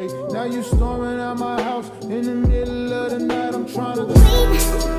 Now you storming at my house in the middle of the night. I'm trying to.